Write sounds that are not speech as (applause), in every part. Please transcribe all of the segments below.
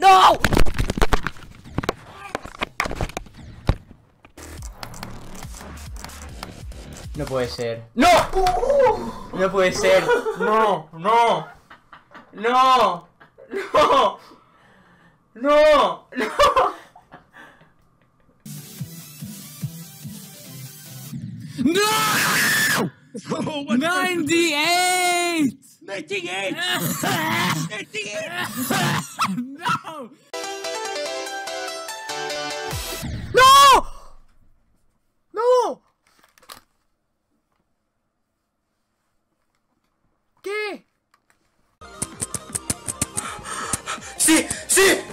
No. No puede ser. ¡No! No puede ser. No, no. No. No. No. No. No! (laughs) 98! 98! 98! no! ¡No! ¡No! ¿Qué? ¡Toma! ¡Sí!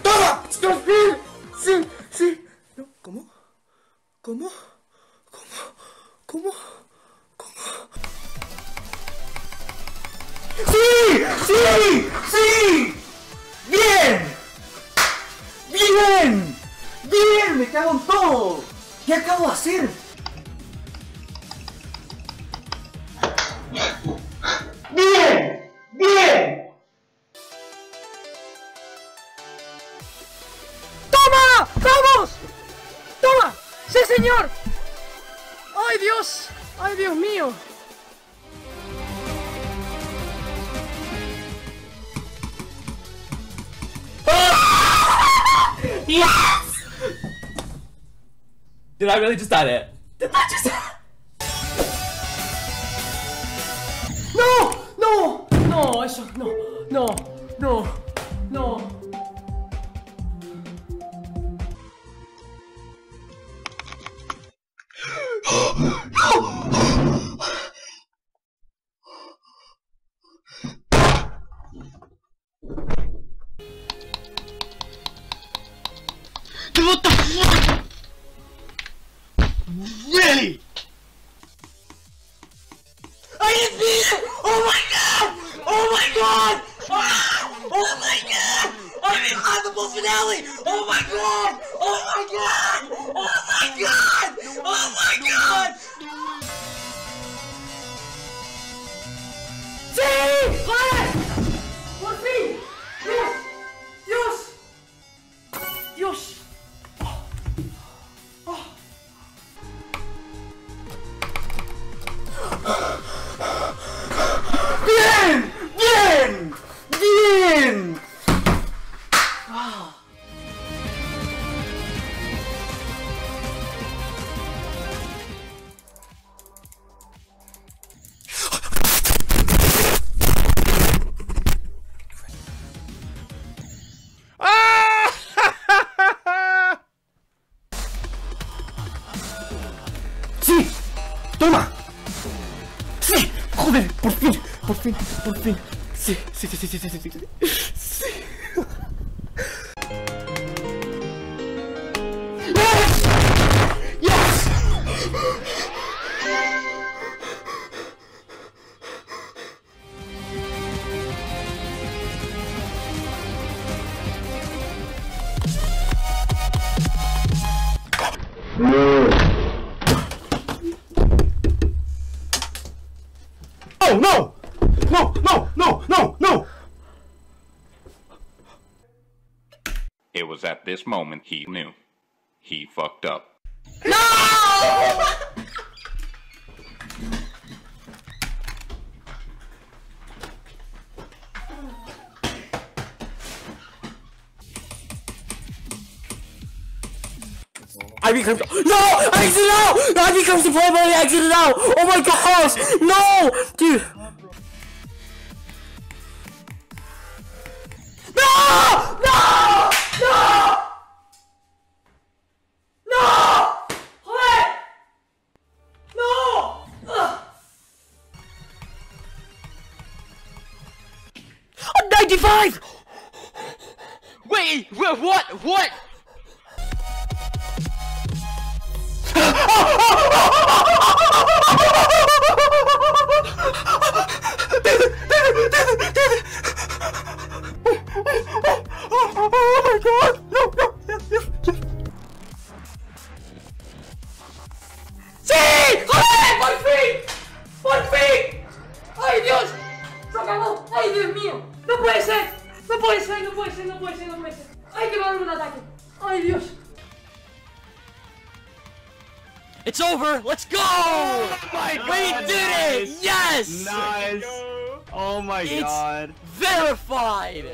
Señor! ¡Ay, Dios! ¡Ay, Dios mío! (laughs) Yes! Did I really just die it? Did I just ¡No! ¡No! No, eso, no, no, no, no. Possible Oh my god! Oh my god! Oh my god! Oh my god! ¡Sí! ¡Joder! ¡Por fin! ¡Dios! ¡Dios! ¡Dios! Bien! Bien! Bien! At this moment he knew. He fucked up. No! I become No! I exited out! I become the player I exited out! Oh my gosh! No! Dude! 95! Wait, wait, what? What? (laughs) Oh my god! ¡Ay, Dios! ¡Se acabó! ¡Ay, Dios mío! ¡No puede ser! ¡No puede ser! ¡No puede ser! ¡No puede ser! dos meses. Hay que darle un ataque. Ay, Dios. It's over. Let's go. Oh we did it. Yes. Nice. Oh my It's god. verified.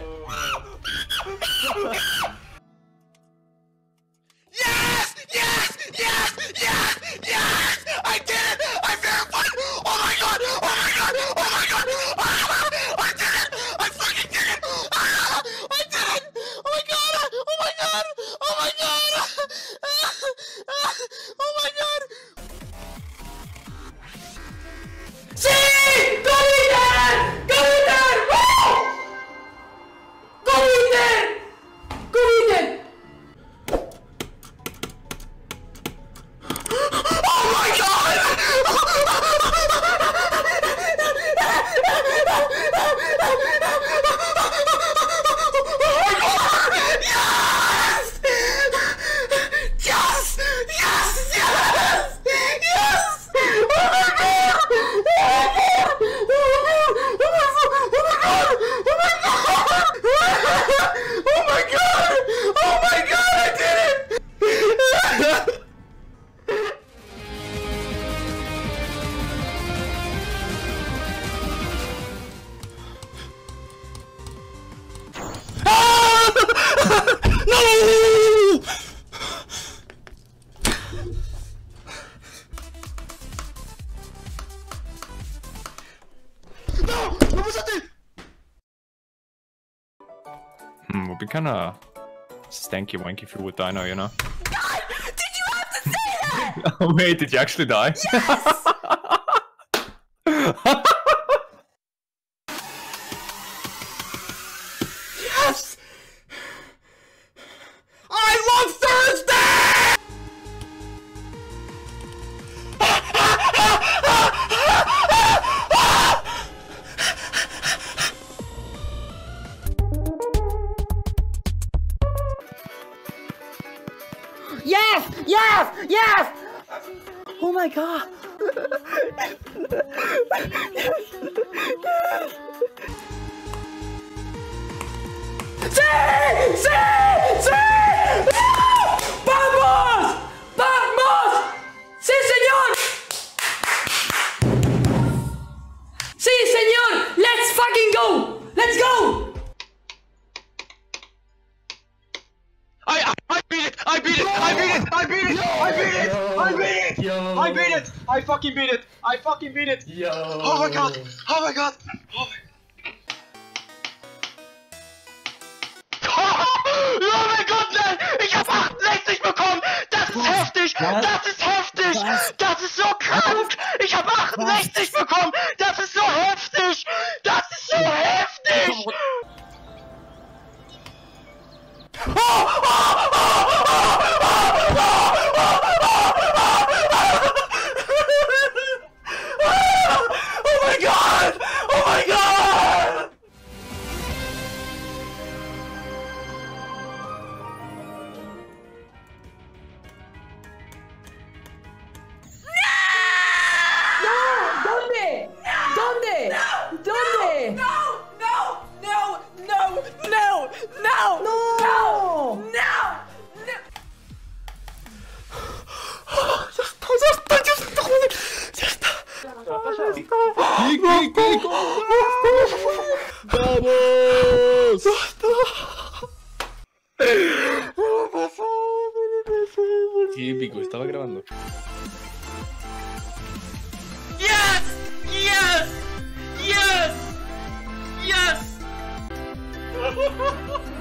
Yes! Yes! Yes! Yes! Yes! Hmm, would be kinda stanky wanky if you would die now, you know? God! Did you have to say that? (laughs) Oh wait, did you actually die? Yes! Beat it! I fucking beat it! I fucking beat it! Oh my god! Oh my god! Oh my... (laughs) Oh mein Gott, nein! Ich hab 68 bekommen! Das ist heftig! Das ist heftig! Das ist so krank! Ich hab 68 bekommen! Das ist Yeah. (laughs)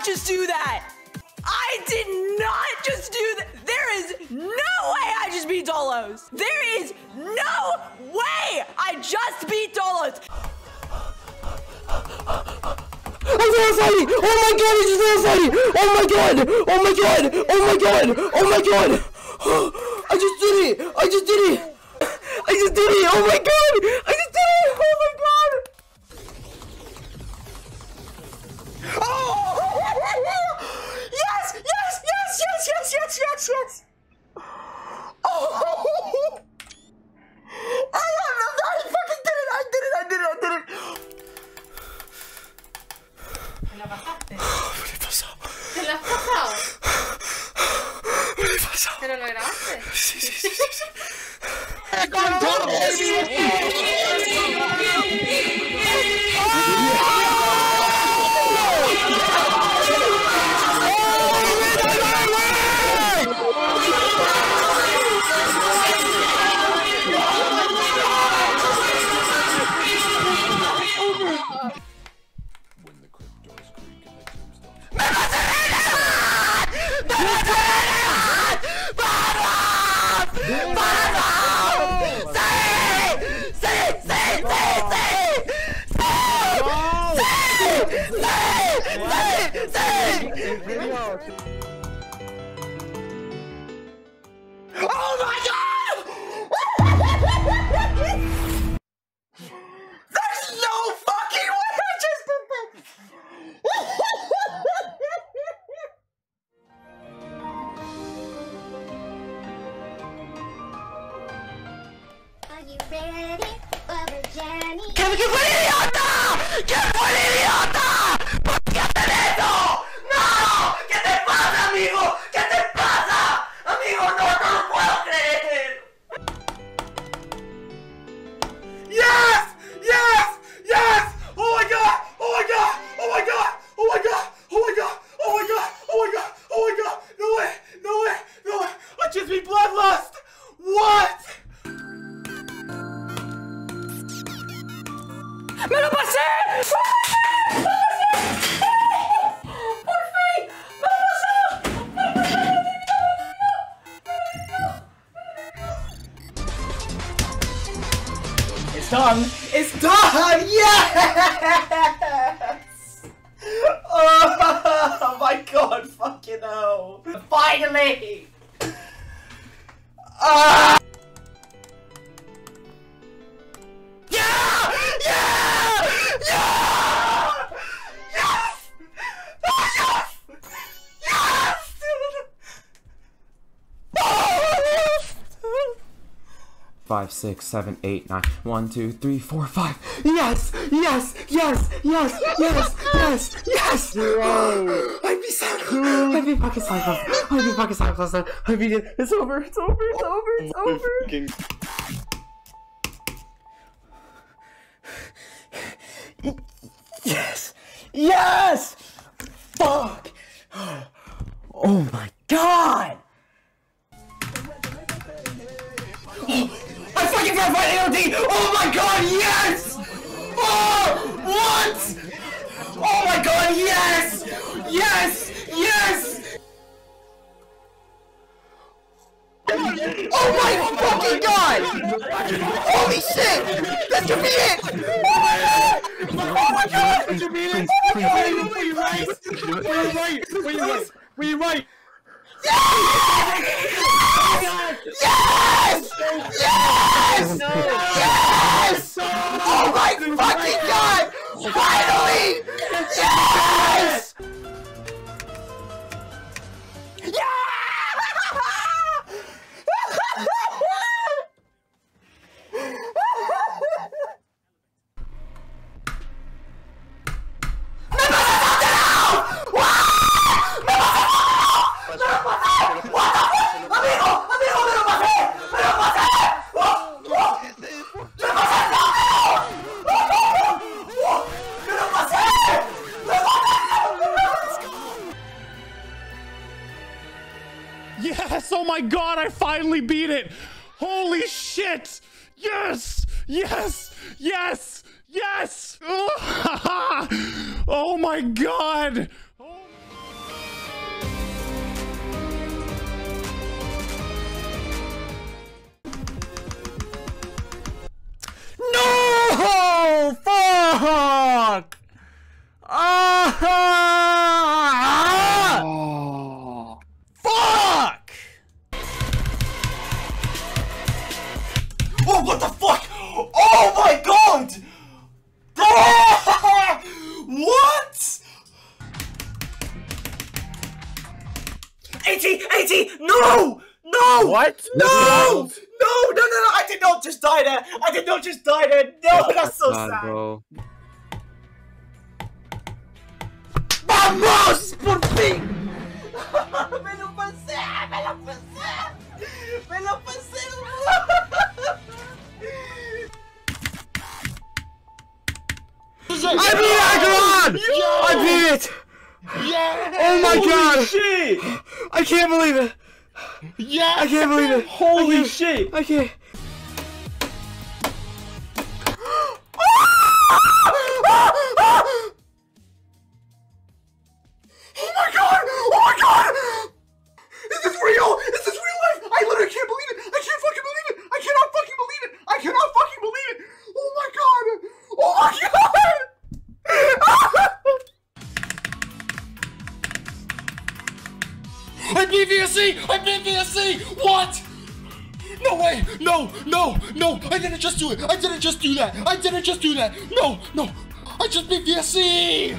not just do that! I did not just do that! There is no way I just beat Dolos. There is no way I just beat Dolos. I'm so excited! Oh my god, it's so exciting! Oh my god! Oh my god! Oh my god! Oh my god! (gasps) I just did it! I just did it! (gasps) I just did it! Oh my god! Ei! É done. It's done. Yes. (laughs) Oh (laughs) my god! Fucking hell! Finally. Ah! Five, six, seven, eight, nine. One, two, three, four, five. Yes! Yes! Yes! Yes! Yes! Yes! Yes! I'd be so I'd be fucking psycho. I'd be fucking psycho. I'd be. It's over. It's over. It's over. It's over. Yes! Yes! Fuck! Oh my god! I found my AOD! Oh my god, yes! Oh! What? Oh my god, yes! Yes! Yes! Oh my fucking god! Holy shit! That could be it! Oh my god! Oh my god! Were oh you right? Were you right? Were you right? Were you oh right? Yes! Yes! Yes! Oh my fucking god! Oh my god, I finally beat it. Holy shit. Yes. Yes. Yes. Yes. (laughs) oh my god. No! Fuck! Oh! I can't believe it. Holy I shit! I can't. I beat VSC! What? No way! No! No! No! I didn't just do it! I didn't just do that! I didn't just do that! No! No! I just beat VSC!